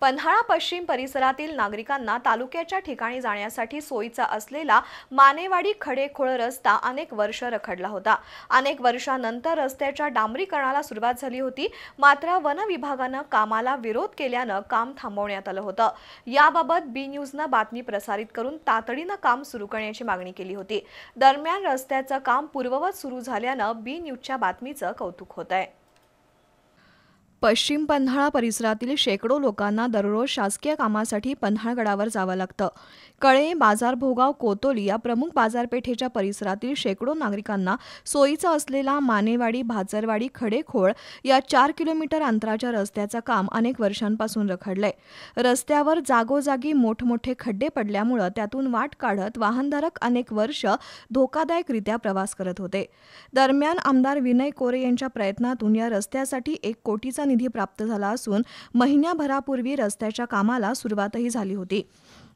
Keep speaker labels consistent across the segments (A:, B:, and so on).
A: पन्हाळा पश्चिम परिसरातील नागरिकांना तालुक्याच्या ठिकाणी जाण्यासाठी सोयीचा असलेला मानेवाडी खडेखोळ रस्ता अनेक वर्ष रखडला होता. अनेक वर्षानंतर रस्त्याच्या डांबरीकरणाला सुरुवात झाली होती. मात्र वन विभागानं कामाला विरोध केल्यानं काम थांबवण्यात आलं होतं. याबाबत बी न्यूजनं बातमी प्रसारित करून तातडीनं काम सुरू करण्याची मागणी केली होती. दरम्यान रस्त्याचं काम पूर्ववत सुरू झाल्यानं बी न्यूजच्या बातमीचं कौतुक होत आहे पश्चिम पन्हाळा परिसरातील शेकडो लोकांना दररोज शासकीय कामासाठी पन्हाळगडावर जावं लागतं. कळे बाजारभोगाव कोतोली या प्रमुख बाजारपेठेच्या परिसरातील शेकडो नागरिकांना सोयीचा असलेला मानेवाडी भाजरवाडी खडेखोळ या चार किलोमीटर अंतराच्या रस्त्याचं काम अनेक वर्षांपासून रखडलंय. रस्त्यावर जागोजागी मोठमोठे खड्डे पडल्यामुळं त्यातून वाट काढत वाहनधारक अनेक वर्ष धोकादायकरित्या प्रवास करत होते. दरम्यान आमदार विनय कोरे यांच्या प्रयत्नातून या रस्त्यासाठी एक कोटीचा निधी प्राप्त झाला असून महिन्याभरापूर्वी रस्त्याच्या कामाला सुरुवातही झाली होती.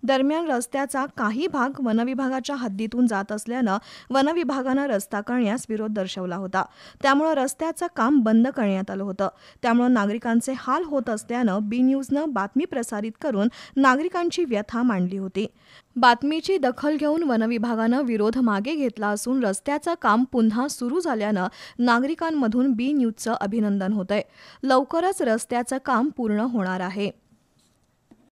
A: दरम्यान रस्त्याचा काही भाग वनविभागाच्या हद्दीतून जात असल्यानं वनविभागानं रस्ता करण्यास विरोध दर्शवला होता. त्यामुळं रस्त्याचं काम बंद करण्यात आलं होतं. त्यामुळं नागरिकांचे हाल होत असल्यानं बी न्यूजनं बातमी प्रसारित करून नागरिकांची व्यथा मांडली होती. बातमीची दखल घेऊन वनविभागानं विरोध मागे घेतला असून रस्त्याचं काम पुन्हा सुरू झाल्यानं नागरिकांमधून बी न्यूजचं अभिनंदन होतंय. लवकरच रस्त्याचं काम पूर्ण होणार आहे.